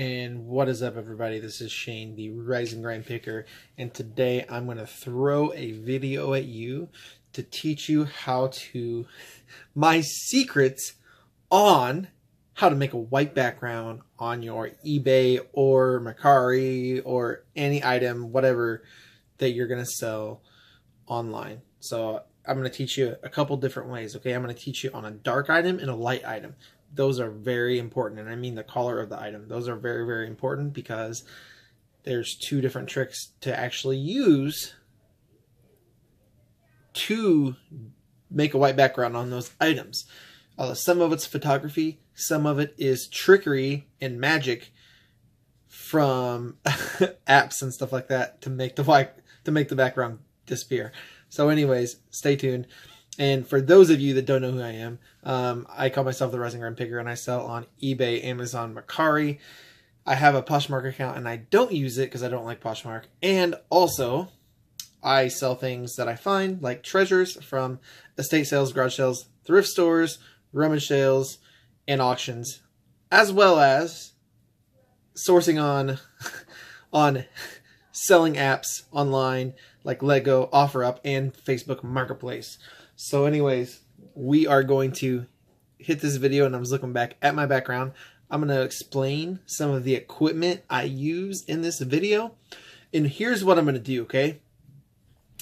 And what is up, everybody? This is Shane, the Rise and Grind Picker, and today I'm going to throw a video at you to teach you how to my secrets on how to make a white background on your eBay or Mercari or any item, whatever that you're going to sell online. So I'm going to teach you a couple different ways. Okay, I'm going to teach you on a dark item and a light item. Those are very important, and I mean the color of the item. Those are very, very important because there's two different tricks to actually use to make a white background on those items. Uh, some of it's photography, some of it is trickery and magic from apps and stuff like that to make the white to make the background disappear. So, anyways, stay tuned. And for those of you that don't know who I am, um, I call myself the Rise and Grind Picker, and I sell on eBay, Amazon, Mercari. I have a Poshmark account, and I don't use it because I don't like Poshmark. And also, I sell things that I find, like treasures from estate sales, garage sales, thrift stores, rummage sales, and auctions, as well as sourcing on on selling apps online like Letgo, OfferUp, and Facebook Marketplace. So, anyways, we are going to hit this video, and I was looking back at my background. I'm going to explain some of the equipment I use in this video. And here's what I'm going to do, okay?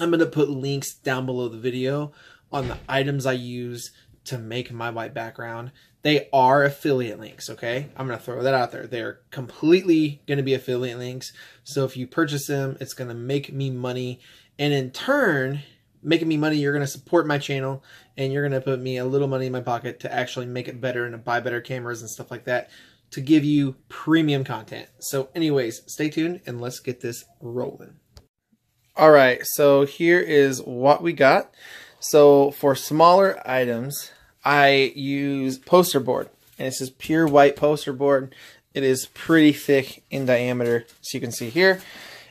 I'm going to put links down below the video on the items I use to make my white background. They are affiliate links, okay? I'm going to throw that out there. They're completely going to be affiliate links. So if you purchase them, it's going to make me money. And in turn, making me money, you're going to support my channel and you're going to put me a little money in my pocket to actually make it better and to buy better cameras and stuff like that to give you premium content. So anyways, stay tuned and let's get this rolling. All right, so here is what we got. So for smaller items, I use poster board. And it's just pure white poster board. It is pretty thick in diameter, so you can see here.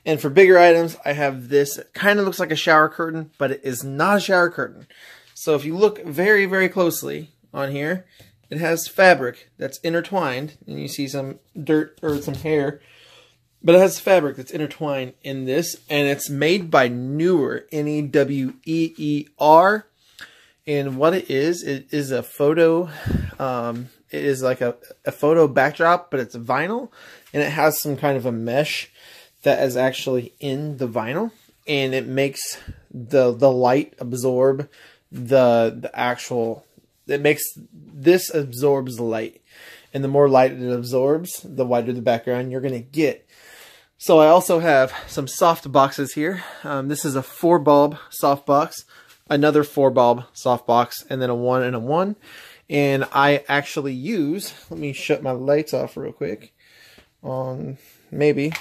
And for bigger items, I have this. It kind of looks like a shower curtain, but it is not a shower curtain. So if you look very, very closely on here, it has fabric that's intertwined. And you see some dirt or some hair. But it has fabric that's intertwined in this. And it's made by Neewer, N-E-W-E-E-R. And what it is, it is a photo, um, it is like a, a photo backdrop, but it's vinyl. And it has some kind of a mesh that is actually in the vinyl. And it makes the the light absorb the the actual it makes this absorbs the light. And the more light it absorbs the whiter the background you're going to get. So i also have some soft boxes here. Um, this is a four bulb soft box another four bulb soft box and then a one and a one. And i actually use let me shut my lights off real quick on maybe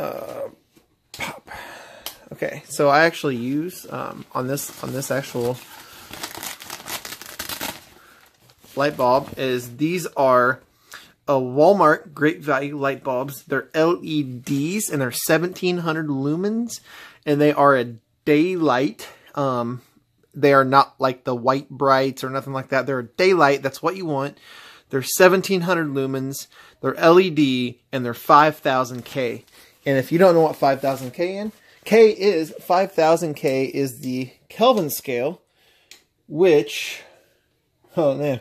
uh, pop Okay, so I actually use um, on this on this actual light bulb is these are a Walmart Great Value light bulbs. They're LEDs and they're 1700 lumens and they are a daylight. Um, they are not like the white brights or nothing like that. They're a daylight. That's what you want. They're 1700 lumens. They're LED and they're 5000K. And if you don't know what 5000K in, K is 5000 K is the Kelvin scale, which oh man,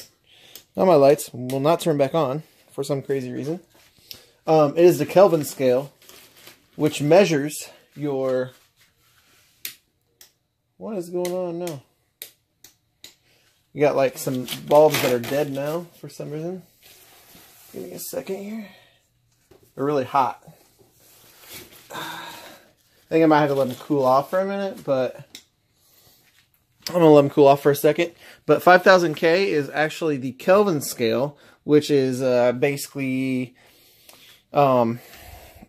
now my lights will not turn back on for some crazy reason. Um, it is the Kelvin scale, which measures your. What is going on now? You got like some bulbs that are dead now for some reason. Give me a second here. They're really hot. I think I might have to let them cool off for a minute, but I'm going to let them cool off for a second. But 5000K is actually the Kelvin scale, which is uh, basically um,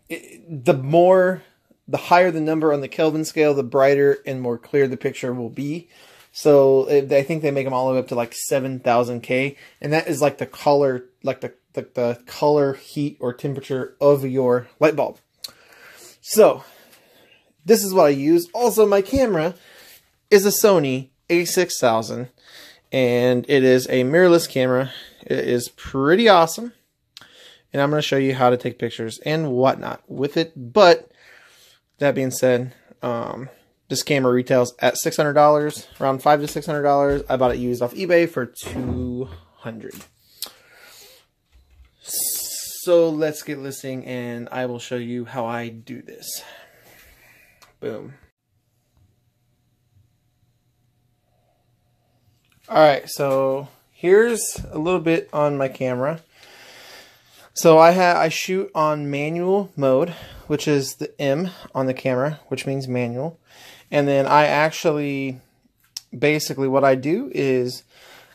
it, the more, the higher the number on the Kelvin scale, the brighter and more clear the picture will be. So it, I think they make them all the way up to like 7000K, and that is like the color, like the, the, the color, heat, or temperature of your light bulb. So this is what I use. Also, my camera is a Sony a6000 and it is a mirrorless camera. It is pretty awesome. and I'm going to show you how to take pictures and whatnot with it. But that being said, um, this camera retails at $600, around five to $600. I bought it used off eBay for 200 So let's get listening and I will show you how I do this. Boom. Alright, so here's a little bit on my camera. So I have I shoot on manual mode, which is the M on the camera, which means manual. And then I actually basically what I do is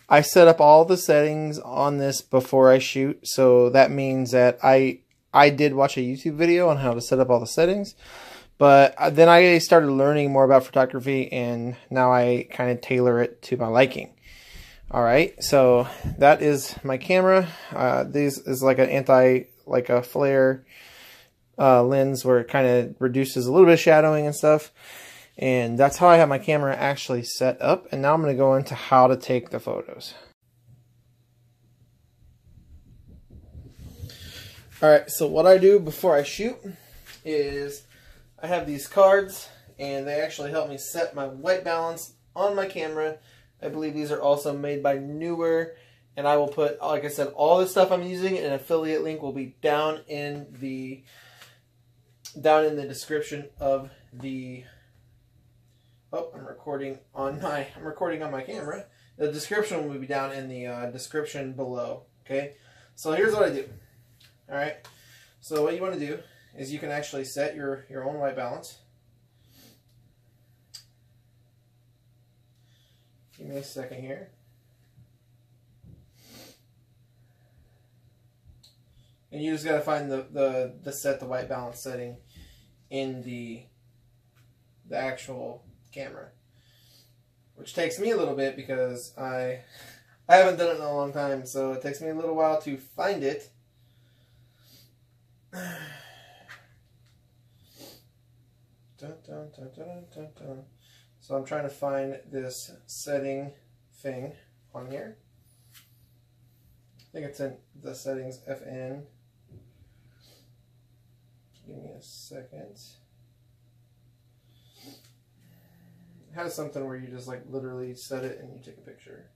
I set up all the settings on this before I shoot. So that means that I I did watch a YouTube video on how to set up all the settings. But uh, then I started learning more about photography and now I kind of tailor it to my liking. All right, so that is my camera. Uh, this is like an anti, like a flare uh, lens where it kind of reduces a little bit of shadowing and stuff. And that's how I have my camera actually set up. And now I'm going to go into how to take the photos. All right, so what I do before I shoot is I have these cards and they actually help me set my white balance on my camera. I believe these are also made by Neewer and I will put, like I said, all the stuff I'm using an affiliate link will be down in the down in the description of the Oh, I'm recording on my I'm recording on my camera. The description will be down in the uh, description below. Okay, so here's what I do. All right, so what you want to do is you can actually set your your own white balance. Give me a second here. And you just got to find the, the, the set the white balance setting in the the actual camera. Which takes me a little bit because I I haven't done it in a long time, so it takes me a little while to find it. Dun, dun, dun, so I'm trying to find this setting thing on here. I think it's in the settings FN. Give me a second. Has something where you just like literally set it and you take a picture.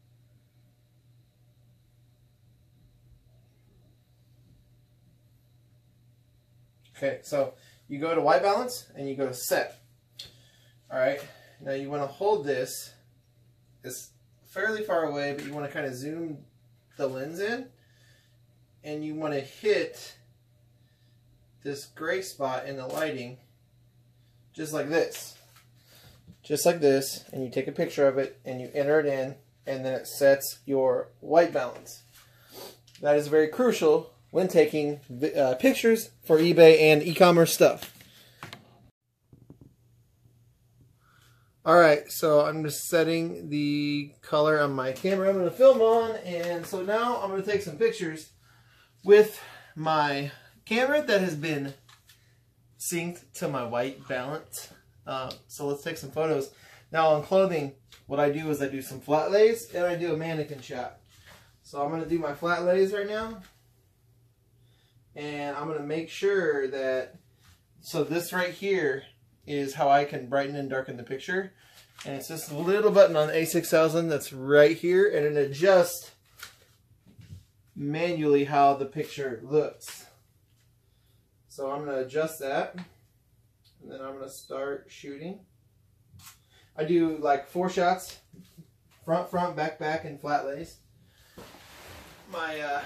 Okay, so you go to white balance and you go to set. All right, now you want to hold this. It's fairly far away, but you want to kind of zoom the lens in and you want to hit this gray spot in the lighting just like this just like this, and you take a picture of it and you enter it in, and then it sets your white balance. That is very crucial when taking uh, pictures for eBay and e-commerce stuff. Alright, so I'm just setting the color on my camera I'm going to film on, and so now I'm going to take some pictures with my camera that has been synced to my white balance. Uh, so let's take some photos. Now on clothing, what I do is I do some flat lays and I do a mannequin shot. So I'm going to do my flat lays right now. And I'm going to make sure that, so this right here is how I can brighten and darken the picture. And it's this little button on the A6000 that's right here and it adjusts manually how the picture looks. So I'm going to adjust that. And then I'm going to start shooting. I do like four shots, front, front, back, back, and flat lays. My uh,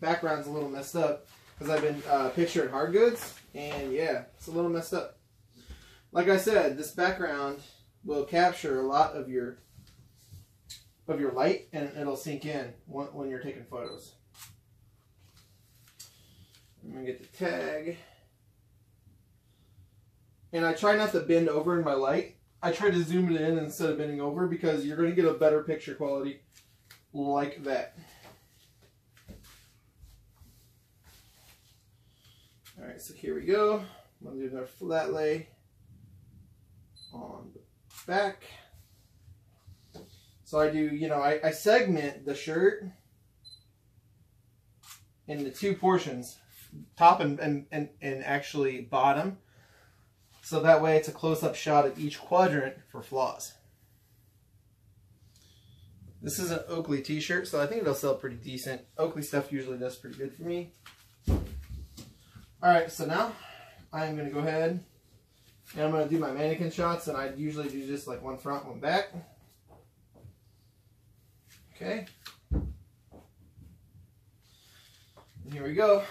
background's a little messed up because I've been uh, picturing hard goods, and yeah, it's a little messed up. Like I said, this background will capture a lot of your of your light, and it'll sink in when, when you're taking photos. I'm gonna get the tag. And I try not to bend over in my light. I try to zoom it in instead of bending over because you're going to get a better picture quality like that. Alright, so here we go. I'm going to do our flat lay on the back. So I do, you know, I, I segment the shirt in the two portions, top and, and, and, and actually bottom. So that way it's a close-up shot of each quadrant for flaws. This is an Oakley t-shirt, so I think it'll sell pretty decent. Oakley stuff usually does pretty good for me. Alright, so now I'm going to go ahead and I'm going to do my mannequin shots, and I usually do just like one front, one back. Okay. And here we go.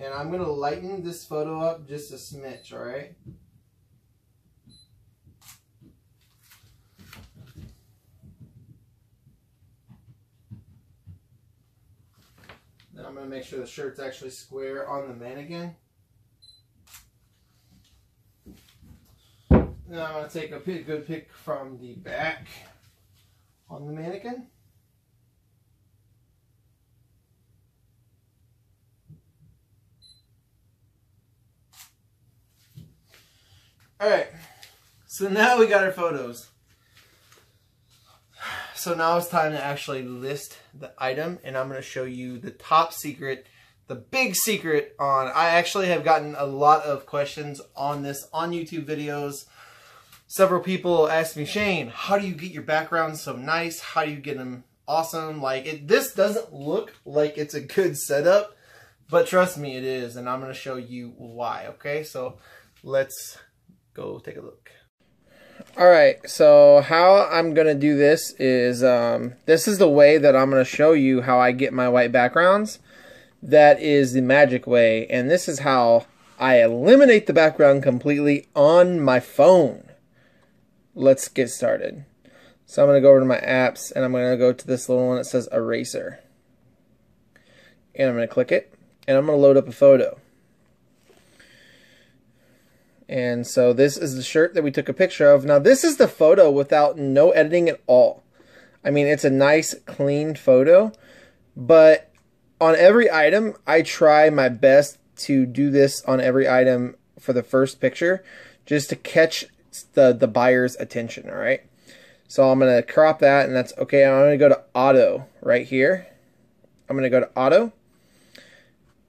And I'm going to lighten this photo up just a smidge, all right? Then I'm going to make sure the shirt's actually square on the mannequin. Now I'm going to take a good pick from the back on the mannequin. Alright, so now we got our photos. So now it's time to actually list the item and I'm going to show you the top secret, the big secret on, I actually have gotten a lot of questions on this on YouTube videos. Several people asked me, Shane, how do you get your backgrounds so nice? How do you get them awesome? Like it, this doesn't look like it's a good setup, but trust me, it is. And I'm going to show you why. Okay, so let's go take a look. All right, so how I'm going to do this is, um, this is the way that I'm going to show you how I get my white backgrounds. That is the magic way, and this is how I eliminate the background completely on my phone. Let's get started. So I'm going to go over to my apps, and I'm going to go to this little one that says Eraser. And I'm going to click it, and I'm going to load up a photo. And so this is the shirt that we took a picture of. Now this is the photo without no editing at all. I mean, it's a nice clean photo, but on every item, I try my best to do this on every item for the first picture just to catch the, the buyer's attention, all right? So I'm going to crop that, and that's okay. I'm going to go to auto right here. I'm going to go to auto,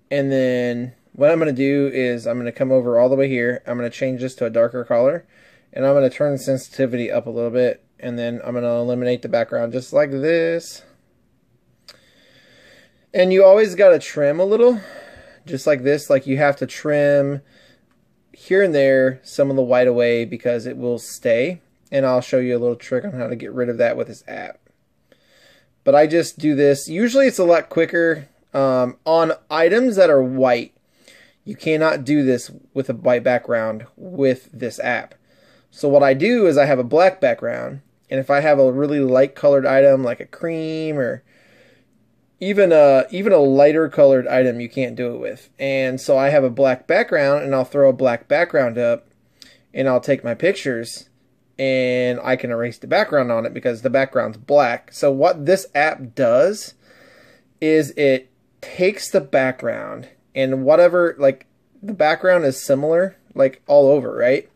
and then what I'm going to do is I'm going to come over all the way here. I'm going to change this to a darker color. And I'm going to turn the sensitivity up a little bit. And then I'm going to eliminate the background just like this. And you always got to trim a little. Just like this. Like you have to trim here and there some of the white away because it will stay. And I'll show you a little trick on how to get rid of that with this app. But I just do this. Usually it's a lot quicker um, on items that are white. You cannot do this with a white background with this app. So what I do is I have a black background, and if I have a really light colored item like a cream or even a even a lighter colored item you can't do it with. And so I have a black background and I'll throw a black background up and I'll take my pictures and I can erase the background on it because the background's black. So what this app does is it takes the background and whatever like the background is similar like all over right?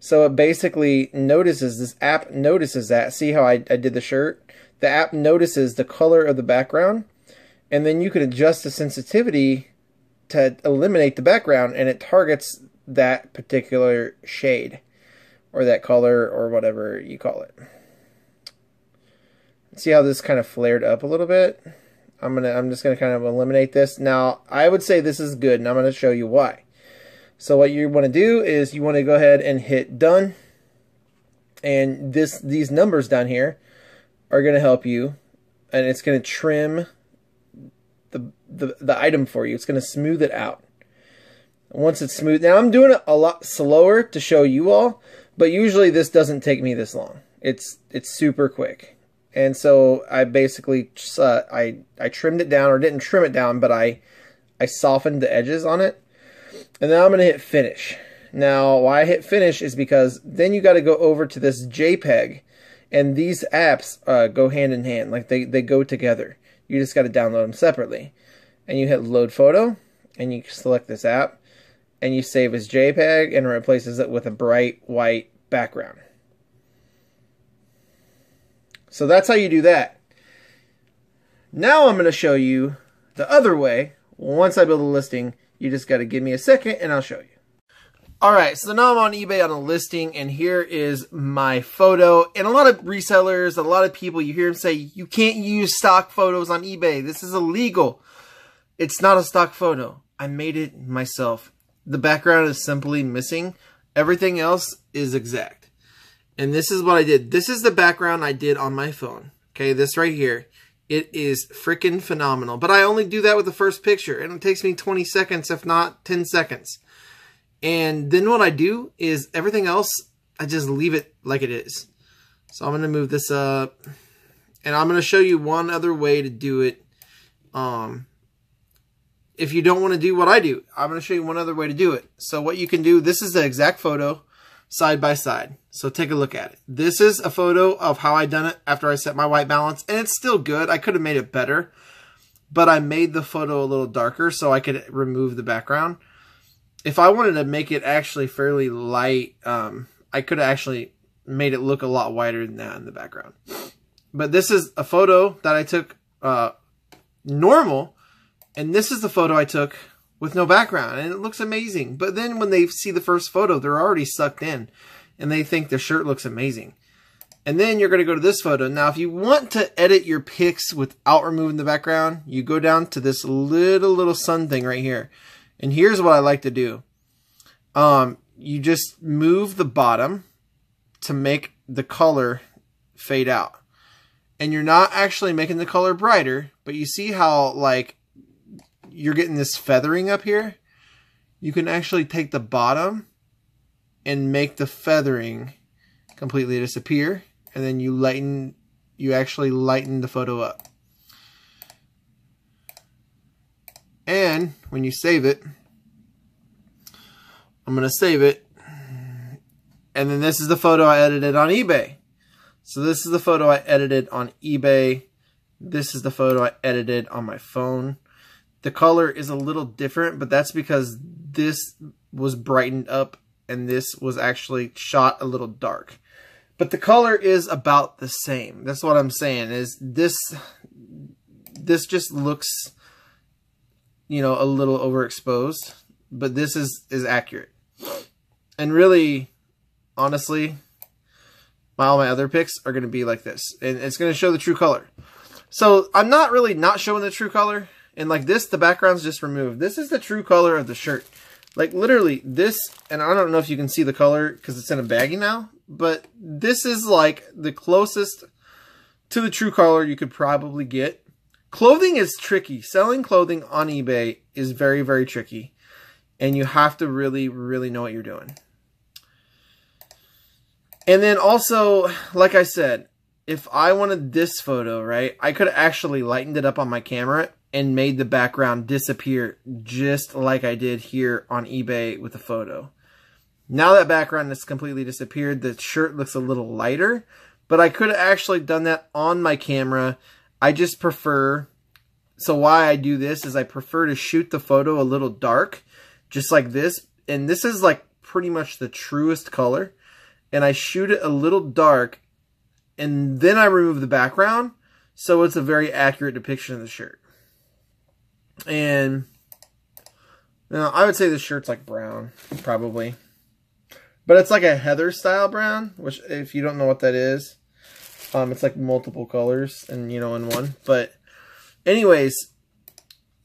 So it basically notices this app notices that. See how I, I did the shirt? The app notices the color of the background and then you can adjust the sensitivity to eliminate the background and it targets that particular shade or that color or whatever you call it. See how this kind of flared up a little bit I'm gonna I'm just gonna kind of eliminate this. Now I would say this is good and I'm gonna show you why. So what you want to do is you want to go ahead and hit done and this these numbers down here are gonna help you and it's gonna trim the, the, the item for you. It's gonna smooth it out. Once it's smooth, now I'm doing it a lot slower to show you all, but usually this doesn't take me this long. It's it's super quick and so I basically uh, I I trimmed it down or didn't trim it down, but I I softened the edges on it, and then I'm gonna hit finish. Now, why I hit finish is because then you got to go over to this JPEG, and these apps uh, go hand in hand, like they they go together. You just got to download them separately, and you hit load photo, and you select this app, and you save as JPEG, and it replaces it with a bright white background. So that's how you do that. Now I'm going to show you the other way. Once I build a listing, you just got to give me a second and I'll show you. All right, so now I'm on eBay on a listing, and here is my photo. And a lot of resellers, a lot of people, you hear them say, you can't use stock photos on eBay. This is illegal. It's not a stock photo. I made it myself. The background is simply missing. Everything else is exact. And this is what I did. This is the background I did on my phone. Okay, this right here. It is freaking phenomenal. But I only do that with the first picture, and it takes me 20 seconds, if not 10 seconds. And then what I do is everything else, I just leave it like it is. So I'm going to move this up. And I'm going to show you one other way to do it. Um, if you don't want to do what I do, I'm going to show you one other way to do it. So what you can do, this is the exact photo side by side. So take a look at it. This is a photo of how I done it after I set my white balance. And it's still good. I could have made it better. But I made the photo a little darker so I could remove the background if I wanted to make it actually fairly light, um, I could have actually made it look a lot whiter than that in the background. But this is a photo that I took uh, normal, and this is the photo I took with no background, and it looks amazing. But then when they see the first photo, they're already sucked in, and they think the shirt looks amazing. And then you're going to go to this photo. Now, if you want to edit your pics without removing the background, you go down to this little, little sun thing right here. And here's what I like to do. Um, you just move the bottom to make the color fade out. And you're not actually making the color brighter, but you see how like you're getting this feathering up here? You can actually take the bottom and make the feathering completely disappear. And then you lighten, you actually lighten the photo up. And when you save it, I'm going to save it. And then this is the photo I edited on eBay. So this is the photo I edited on eBay. This is the photo I edited on my phone. The color is a little different, but that's because this was brightened up and this was actually shot a little dark. But the color is about the same. That's what I'm saying is this this just looks you know, a little overexposed, but this is, is accurate. And really, honestly, my, all my other picks are going to be like this. And it's going to show the true color. So I'm not really not showing the true color. And like this, the background's just removed. This is the true color of the shirt. Like literally this, and I don't know if you can see the color because it's in a baggie now, but this is like the closest to the true color you could probably get Clothing is tricky. Selling clothing on eBay is very, very tricky. And you have to really, really know what you're doing. And then also, like I said, if I wanted this photo, right, I could actually lightened it up on my camera and made the background disappear just like I did here on eBay with the photo. Now that background has completely disappeared. The shirt looks a little lighter, but I could have actually done that on my camera I just prefer, so why I do this is I prefer to shoot the photo a little dark, just like this. And this is like pretty much the truest color. And I shoot it a little dark, and then I remove the background, so it's a very accurate depiction of the shirt. And you know, I would say the shirt's like brown, probably. But it's like a heather style brown, which if you don't know what that is, um, it's like multiple colors and you know in one. But anyways,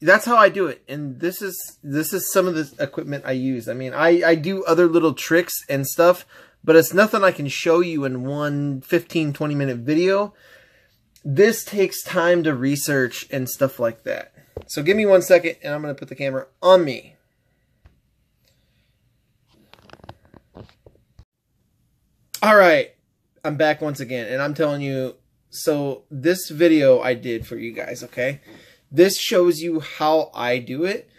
that's how I do it. And this is this is some of the equipment I use. I mean, I I do other little tricks and stuff, but it's nothing I can show you in one 15 20 minute video. This takes time to research and stuff like that. So give me one second and I'm going to put the camera on me. All right. I'm back once again, and I'm telling you, so this video I did for you guys, okay? This shows you how I do it.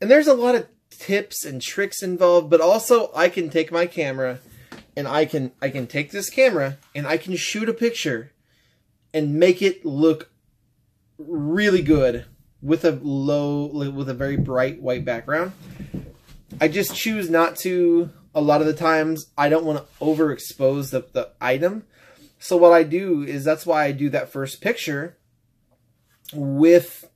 And there's a lot of tips and tricks involved, but also I can take my camera and I can I can take this camera and I can shoot a picture and make it look really good with a low with a very bright white background. I just choose not to a lot of the times I don't want to overexpose the, the item. So what I do is that's why I do that first picture with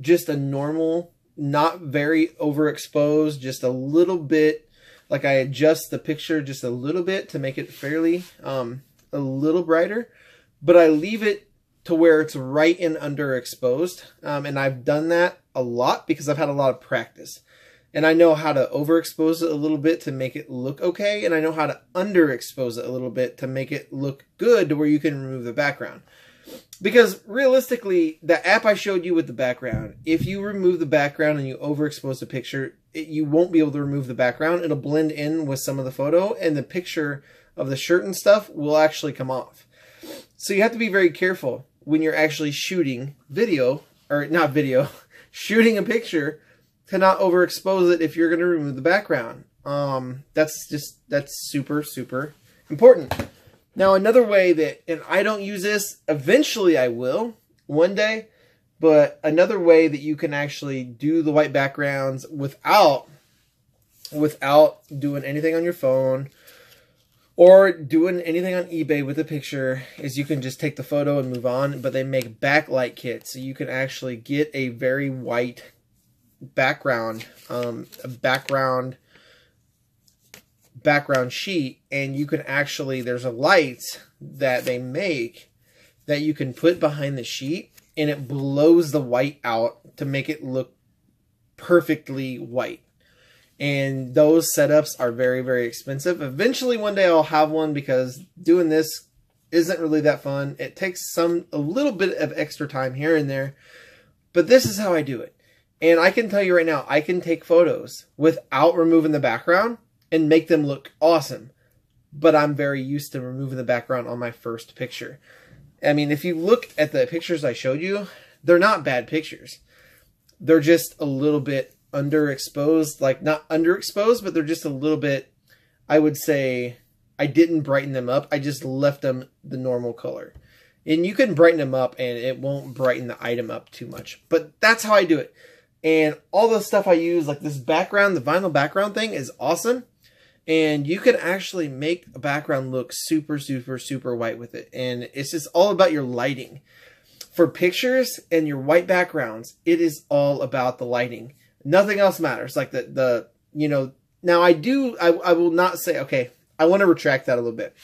just a normal, not very overexposed, just a little bit, like I adjust the picture just a little bit to make it fairly, um, a little brighter, but I leave it to where it's right and underexposed. Um, and I've done that a lot because I've had a lot of practice. And I know how to overexpose it a little bit to make it look okay. And I know how to underexpose it a little bit to make it look good to where you can remove the background. Because realistically, the app I showed you with the background, if you remove the background and you overexpose the picture, it, you won't be able to remove the background. It'll blend in with some of the photo and the picture of the shirt and stuff will actually come off. So you have to be very careful when you're actually shooting video, or not video, shooting a picture to not overexpose it if you're going to remove the background. Um, that's just, that's super, super important. Now, another way that, and I don't use this, eventually I will one day, but another way that you can actually do the white backgrounds without, without doing anything on your phone or doing anything on eBay with a picture is you can just take the photo and move on, but they make backlight kits. So you can actually get a very white background, um, a background background sheet and you can actually there's a light that they make that you can put behind the sheet and it blows the white out to make it look perfectly white and those setups are very very expensive eventually one day i'll have one because doing this isn't really that fun it takes some a little bit of extra time here and there but this is how i do it and i can tell you right now i can take photos without removing the background and make them look awesome. But I'm very used to removing the background on my first picture. I mean, if you look at the pictures I showed you, they're not bad pictures. They're just a little bit underexposed, like not underexposed, but they're just a little bit, I would say, I didn't brighten them up. I just left them the normal color. And you can brighten them up and it won't brighten the item up too much. But that's how I do it. And all the stuff I use, like this background, the vinyl background thing is awesome and you can actually make a background look super super super white with it and it's just all about your lighting for pictures and your white backgrounds it is all about the lighting nothing else matters. Like the the you know now i do i, I will not say okay i want to retract that a little bit.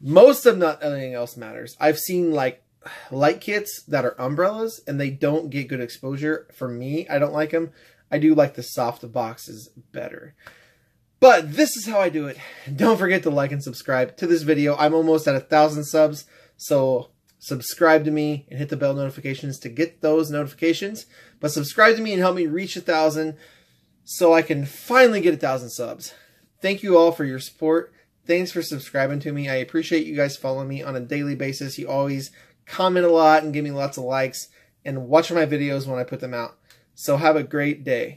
Most of not anything else matters. I've seen like light kits that are umbrellas and they don't get good exposure. For me i don't like them i do like the soft boxes better. But this is how I do it. Don't forget to like and subscribe to this video. I'm almost at a thousand subs, so subscribe to me and hit the bell notifications to get those notifications. But subscribe to me and help me reach a thousand so I can finally get a thousand subs. Thank you all for your support. Thanks for subscribing to me. I appreciate you guys following me on a daily basis. You always comment a lot and give me lots of likes and watch my videos when I put them out. So have a great day.